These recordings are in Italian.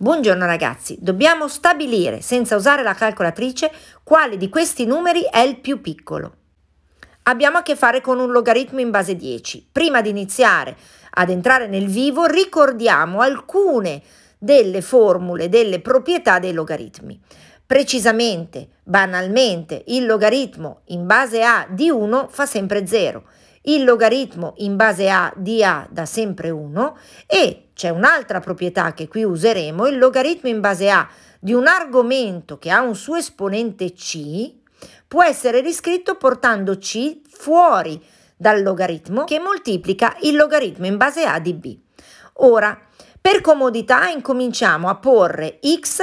Buongiorno ragazzi, dobbiamo stabilire senza usare la calcolatrice quale di questi numeri è il più piccolo. Abbiamo a che fare con un logaritmo in base 10. Prima di iniziare ad entrare nel vivo ricordiamo alcune delle formule, delle proprietà dei logaritmi. Precisamente, banalmente, il logaritmo in base a di 1 fa sempre 0 il logaritmo in base a di A dà sempre 1 e c'è un'altra proprietà che qui useremo, il logaritmo in base a di un argomento che ha un suo esponente c può essere riscritto portando c fuori dal logaritmo che moltiplica il logaritmo in base a di b. Ora, per comodità incominciamo a porre x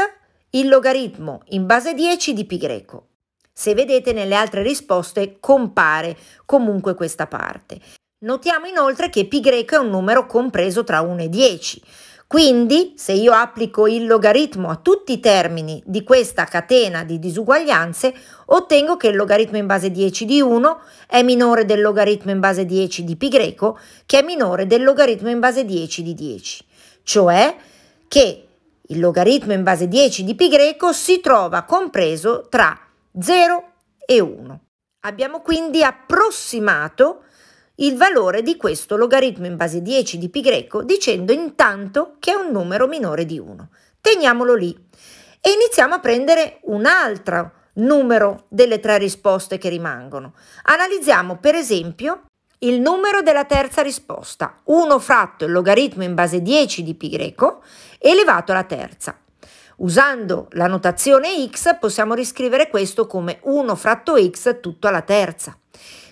il logaritmo in base 10 di greco se vedete nelle altre risposte compare comunque questa parte. Notiamo inoltre che greco è un numero compreso tra 1 e 10. Quindi, se io applico il logaritmo a tutti i termini di questa catena di disuguaglianze, ottengo che il logaritmo in base 10 di 1 è minore del logaritmo in base 10 di greco, che è minore del logaritmo in base 10 di 10. Cioè che il logaritmo in base 10 di greco si trova compreso tra 0 e 1. Abbiamo quindi approssimato il valore di questo logaritmo in base 10 di pi greco dicendo intanto che è un numero minore di 1. Teniamolo lì e iniziamo a prendere un altro numero delle tre risposte che rimangono. Analizziamo per esempio il numero della terza risposta, 1 fratto il logaritmo in base 10 di pi greco elevato alla terza. Usando la notazione x possiamo riscrivere questo come 1 fratto x tutto alla terza.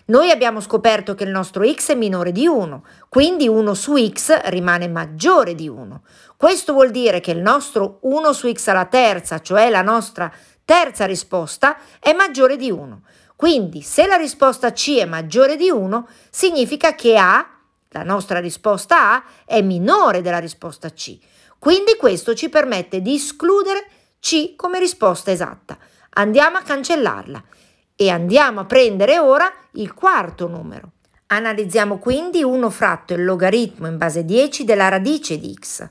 Noi abbiamo scoperto che il nostro x è minore di 1, quindi 1 su x rimane maggiore di 1. Questo vuol dire che il nostro 1 su x alla terza, cioè la nostra terza risposta, è maggiore di 1. Quindi se la risposta C è maggiore di 1, significa che A, la nostra risposta A, è minore della risposta C. Quindi questo ci permette di escludere C come risposta esatta. Andiamo a cancellarla e andiamo a prendere ora il quarto numero. Analizziamo quindi 1 fratto il logaritmo in base 10 della radice di x.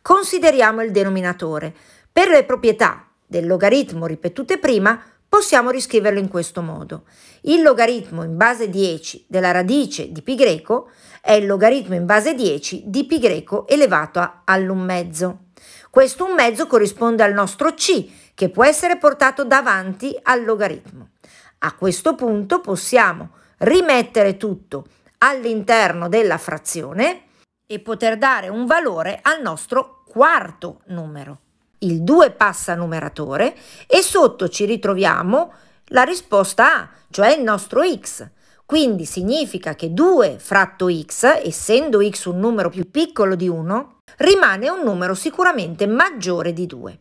Consideriamo il denominatore. Per le proprietà del logaritmo ripetute prima, possiamo riscriverlo in questo modo. Il logaritmo in base 10 della radice di pi greco è il logaritmo in base 10 di pi greco elevato all'un mezzo. Questo un mezzo corrisponde al nostro c, che può essere portato davanti al logaritmo. A questo punto possiamo rimettere tutto all'interno della frazione e poter dare un valore al nostro quarto numero il 2 passa numeratore e sotto ci ritroviamo la risposta A, cioè il nostro x. Quindi significa che 2 fratto x, essendo x un numero più piccolo di 1, rimane un numero sicuramente maggiore di 2.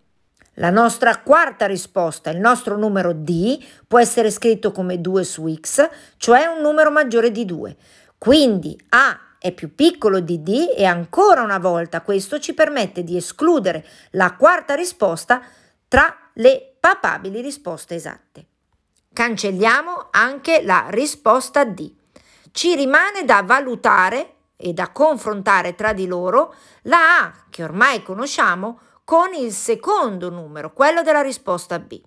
La nostra quarta risposta, il nostro numero d, può essere scritto come 2 su x, cioè un numero maggiore di 2. Quindi A è più piccolo di D e ancora una volta questo ci permette di escludere la quarta risposta tra le papabili risposte esatte. Cancelliamo anche la risposta D. Ci rimane da valutare e da confrontare tra di loro la A che ormai conosciamo con il secondo numero, quello della risposta B.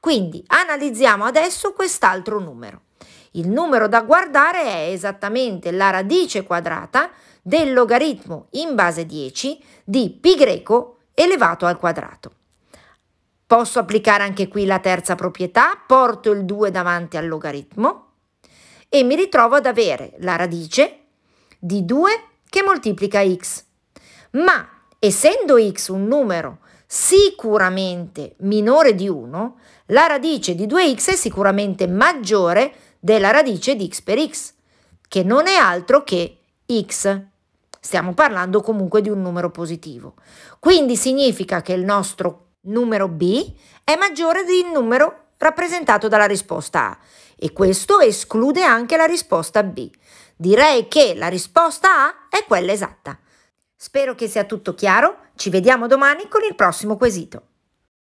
Quindi analizziamo adesso quest'altro numero. Il numero da guardare è esattamente la radice quadrata del logaritmo in base 10 di pi greco elevato al quadrato. Posso applicare anche qui la terza proprietà, porto il 2 davanti al logaritmo e mi ritrovo ad avere la radice di 2 che moltiplica x. Ma essendo x un numero sicuramente minore di 1, la radice di 2x è sicuramente maggiore della radice di x per x, che non è altro che x. Stiamo parlando comunque di un numero positivo. Quindi significa che il nostro numero b è maggiore del numero rappresentato dalla risposta A e questo esclude anche la risposta B. Direi che la risposta A è quella esatta. Spero che sia tutto chiaro, ci vediamo domani con il prossimo quesito.